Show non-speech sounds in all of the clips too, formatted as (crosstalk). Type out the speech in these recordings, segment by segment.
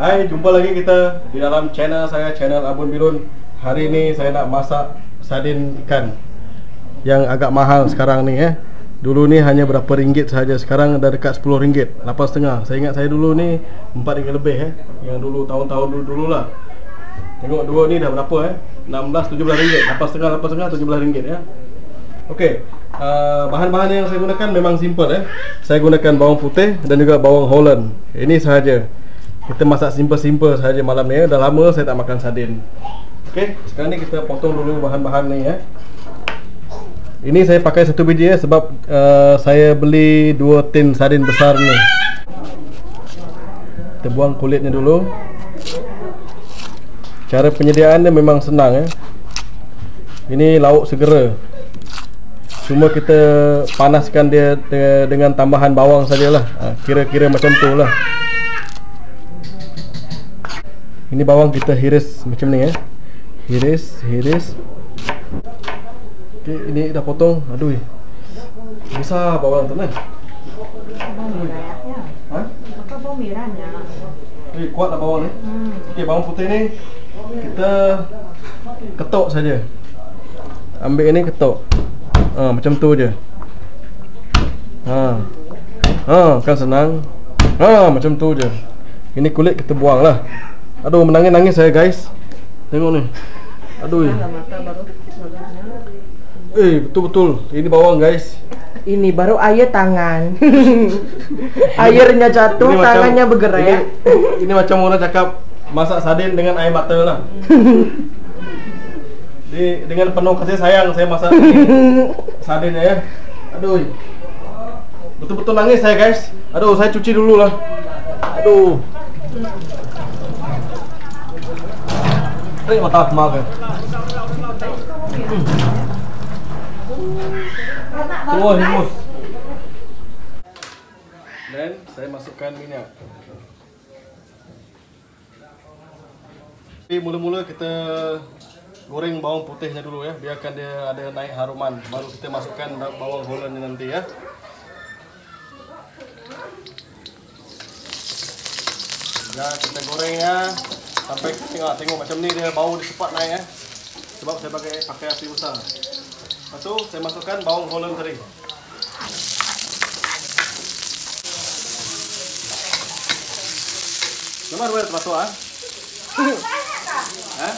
Hai, jumpa lagi kita di dalam channel saya, channel Abun Birun. Hari ini saya nak masak sardin ikan yang agak mahal sekarang ni eh. Dulu ni hanya berapa ringgit saja, sekarang dah dekat 10 ringgit, 8.5. Saya ingat saya dulu ni 4 ringgit lebih eh. Yang dulu tahun-tahun dulu-dulu lah. Tengok dua ni dah berapa eh? 16 17 ringgit, 8.5 8.5 17 ringgit ya. Okey. Uh, bahan-bahan yang saya gunakan memang simple eh. Saya gunakan bawang putih dan juga bawang Holland. Ini sahaja. Kita masak simple-simple sahaja malam ni. Eh. Dah lama saya tak makan sardin. Okey, sekarang ni kita potong dulu bahan-bahan ni eh. Ini saya pakai satu biji eh sebab uh, saya beli dua tin sardin besar ni. Kita buang kulitnya dulu. Cara penyediaan dia memang senang eh. Ini lauk segera. Cuma kita panaskan dia dengan tambahan bawang sajalah. Ha, kira-kira macam tu lah. Ini bawang kita hiris macam ni eh. Hiris, hiris. Okey, ini dah potong. Aduh. Besar bawang tu kan. Bawang merahnya. Ha? Bawang merahnya? Eh, kuatlah bawang ni. Hmm. Okey, bawang putih ni kita ketuk saja. Ambil ini ketuk. Ha, macam tu je. Ha. Ha, kan senang. Ha, macam tu je. Ini kulit kita buang lah. Aduh, menangis-nangis saya guys. Tengok ni. Aduh. baru Eh, betul-betul. Ini bawang guys. Ini baru air tangan. (laughs) Airnya jatuh, Ini macam- tangannya bergerak. Ini, ini macam orang cakap masak sardin dengan air mata lah. (laughs) Di, dengan penuh kasih sayang saya masak (laughs) sardin ya. Aduh. Betul-betul nangis saya guys. Aduh, saya cuci dulu lah. Aduh. Tengok mata kemal kan. Wah, himus. Dan saya masukkan minyak. Jadi mula-mula kita goreng bawang putihnya dulu ya, biarkan dia ada naik haruman. Baru kita masukkan bawang holland nanti ya. Ya, kita goreng ya sampai tengok tengok macam ni dia bau dia cepat naik ya. Sebab saya pakai pakai api besar. Lepas tu saya masukkan bawang holland tadi. Nama dua termasuk ah? Ha?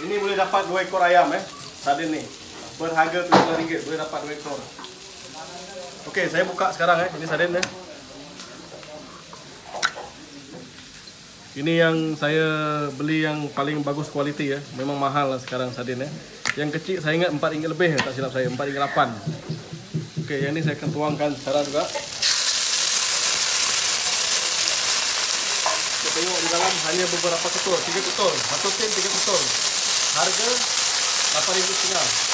Ini boleh dapat dua ekor ayam eh, sardin ni. Berharga RM7 boleh dapat dua ekor. Okey, saya buka sekarang eh, ini sardin eh. Ini yang saya beli yang paling bagus kualiti ya. Memang mahal lah sekarang sardin ya. Yang kecil saya ingat RM4 lebih tak silap saya, RM4.8. Okey, yang ni saya akan tuangkan sekarang juga. Kita tengok di dalam hanya beberapa ketul, tiga ketul. Satu tin tiga ketul. Harga RM8.5.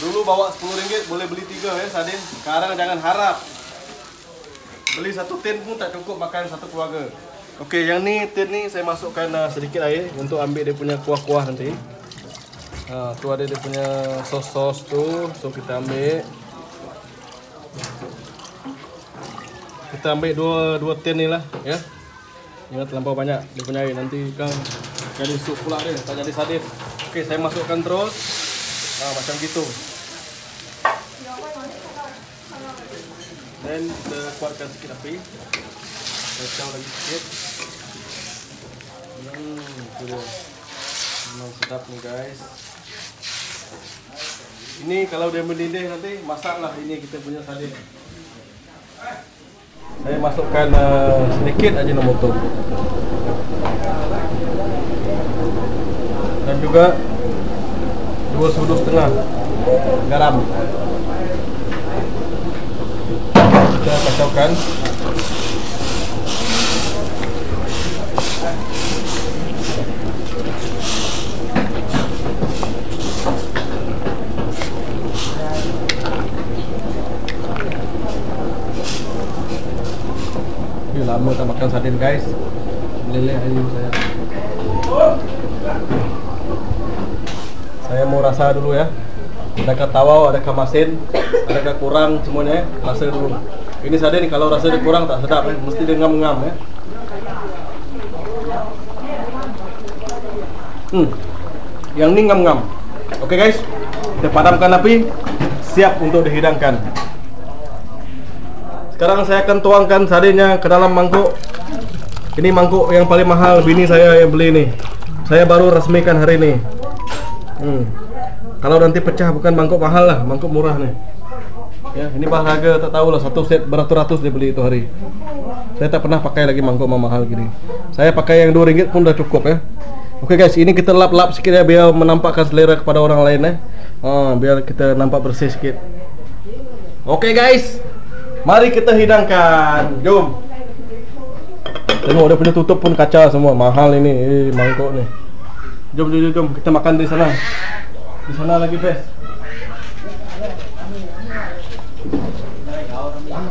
Dulu bawa RM10 boleh beli tiga ya sardin. Sekarang jangan harap. Beli satu tin pun tak cukup makan satu keluarga. Okey, yang ni tin ni saya masukkan uh, sedikit air untuk ambil dia punya kuah-kuah nanti. Ha, tu ada dia punya sos-sos tu. So kita ambil. Kita ambil dua dua tin ni lah, ya. Jangan terlampau banyak dia punya air nanti kan jadi sup pula dia, tak jadi sardin. Okey, saya masukkan terus. Ha, macam gitu. Dan kita kuatkan sikit api. Kacau lagi sikit. Hmm, tu dia. Memang sedap ni guys. Ini kalau dia mendidih nanti masaklah ini kita punya sardin. Saya masukkan uh, sedikit aja nombor tu. Dan juga dua sudu setengah garam. Kita kacaukan. Ih, lama tak makan sardin guys. Meleleh ayu saya. Saya mau rasa dulu ya. Adakah tawau, adakah masin, adakah kurang semuanya eh. Rasa dulu. Ini sardin kalau rasa dia kurang tak sedap eh. Mesti dia ngam-ngam eh. Hmm. Yang ni ngam-ngam. Okey guys. Kita padamkan api. Siap untuk dihidangkan. Sekarang saya akan tuangkan sardinnya ke dalam mangkuk. Ini mangkuk yang paling mahal bini saya yang beli ni. Saya baru resmikan hari ini. Hmm. Kalau nanti pecah bukan mangkuk mahal lah, mangkuk murah nih. Ya, ini bah harga tak tahu lah satu set beratus-ratus dia beli itu hari. Saya tak pernah pakai lagi mangkuk mahal gini. Saya pakai yang 2 ringgit pun dah cukup ya. Oke guys, ini kita lap-lap sedikit ya biar menampakkan selera kepada orang lain ya. Oh, biar kita nampak bersih sedikit. Oke guys, mari kita hidangkan. Jom. Tengok dia punya tutup pun kaca semua. Mahal ini, eh, mangkok ni. Jom, jom, jom, jom. Kita makan di sana. Di sana lagi best. Terima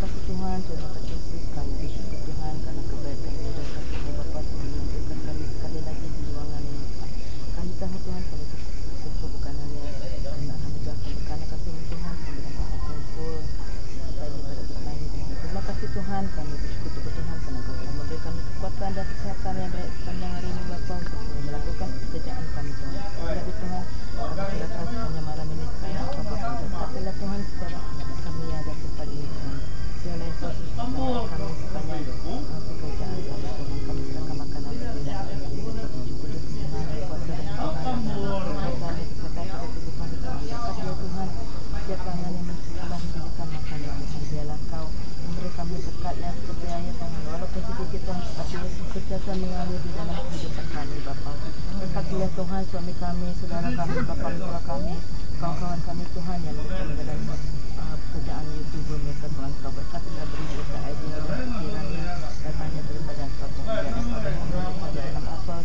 kasih Tuhan, terima kasih Yesus kami bersyukur Tuhan karena kebaikan dan kasih Bapa Tuhan menunjukkan kami sekali lagi di ruangan ini Tuhan. Kami tahu Tuhan kami bersyukur bukan hanya karena kami Tuhan kami karena kasih Tuhan kami dapat berkumpul sampai di pada saat ini. Terima kasih Tuhan kami bersyukur kepada Tuhan karena kau telah memberi kami kekuatan dan kesehatan yang baik sepanjang hari ini Bapa untuk melakukan pekerjaan kami Tuhan. Sekali lagi Tuhan kami serahkan sepanjang malam ini kepada Bapa Tuhan. Tetapilah Tuhan setiap kawan-kawan kami Tuhan yang bekerja dalam uh, pekerjaan YouTuber mereka Tuhan kau berkatilah beri mereka idea dan pikiran yang datangnya daripada engkau Tuhan dan engkau dalam apa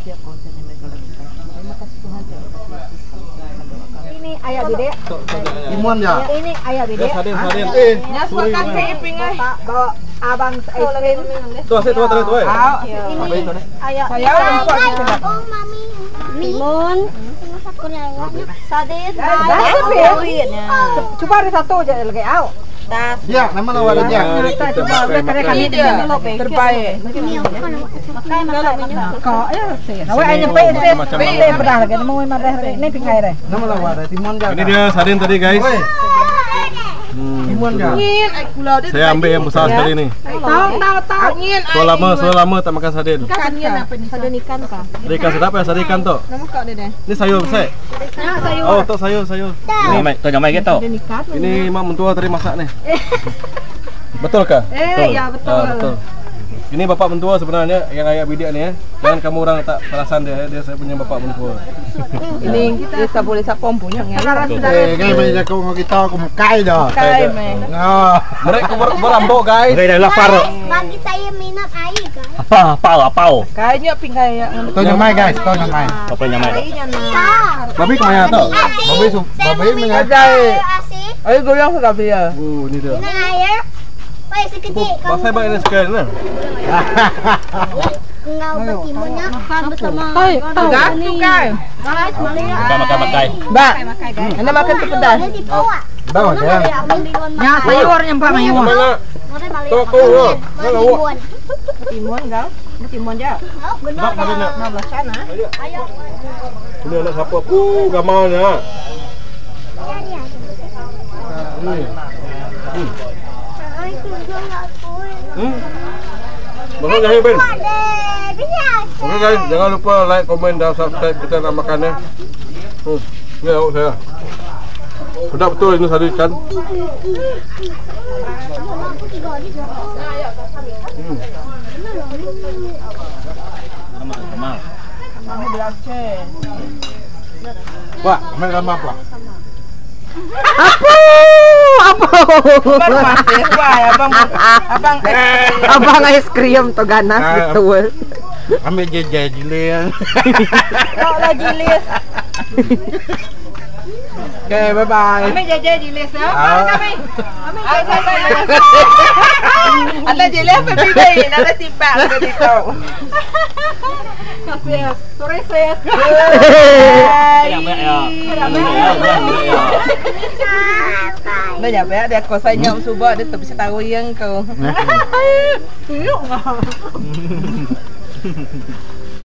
setiap konten yang mereka lakukan. Terima kasih Tuhan, terima kasih Yesus kami serahkan doa kami. Ini ayah bide. Imuan ya. Ini ayah bide. Sadin, sadin. Nyaswa sorry. kaki pingai. Bapak bawa abang es krim. Tu asyik tu tu tu. eh. Ini ayah. Saya. Oh, mami. Timun. Tengok aku lewat. Sadin. Duitnya. Cuba ada satu je lagi au. Das. Ya, nama lawan dia. Kita makan makan. Ini dia terbaik. Makan makan. Kau ya sih. Awak hanya pe pe pe bedah lagi. Mau marah ini pingai re. Nama lawan dia. Timon dia. Ini dia sardin tadi guys. Hmm. Timon dia. Ingin ai kula dia. Saya ambil yang besar sekali ni. Tahu tahu tahu ingin So lama, so lama tak makan sardin. Kan ingin apa ni? Sadin ikan kah? Ada ikan sedap ya, sardin ikan tu. Nama kau dia deh. Ini sayur besar. Ya sayur. Oh, tu sayur, sayur. Nyamai, tu nyamai gitu. Sadin ikan. Ini mak mentua tadi masak ni. Betul kah? Eh, ya betul. Ah, betul. Ini bapak mentua sebenarnya yang ayah bidik ni eh. Jangan kamu orang tak perasan dia, eh. dia saya punya bapak mentua. Ini kita boleh sapom punya. Eh, kan banyak kau ngau kita aku mukai dah. Kai me. Nah, Mereka ber berambok guys. Okay, dah lapar. Bagi saya minum air, guys. Apa, apa, apa? Kayaknya pingai yang tu nyamai guys, tu nyamai. Apa nyamai? Babi kemana tu? Babi su, Saya babi mengajar. Ayo goyang sudah dia. Oh, ini dia. Minum air. Woi, sekejap. Kamu Pasal baik ni sekali ni. Engkau bertimunnya makan bersama. Hai, sudah sukai. Makan, makan, makan. Mbak, anda makan tu pedas. Dia di bawah. Bawa dia. Ya, sayurnya Pak Mayu. Mana? Tok kau. Mana awak? Timun kau. Timun dia. Nak tadi nak. Belah sana. Ini anak siapa? Uh, gamalnya. Hmm. Hmm. Mana jahil Ben? Okey guys, jangan lupa like, komen dan subscribe kita nak makan ya. Hmm. Ni awak saya. Sedap betul ini sardin ikan. Hmm. Bilang cek. Wah, mereka apa? Baru masih. Wah, abang abang Abang es krim to ganas Ah. betul. Ambil jeje jile. kau lagi lis. Okay, bye-bye. Kami jajan di les ya. Ah. Kami. Kami jajan. Ada je les pergi ni. Ada timbang ke dito. Kasih. Sore saya. Yang Dah nyampe dia kau saya nyam suba dia tu bisa tahu yang kau. (laughs) Tuyuk ngah. (laughs)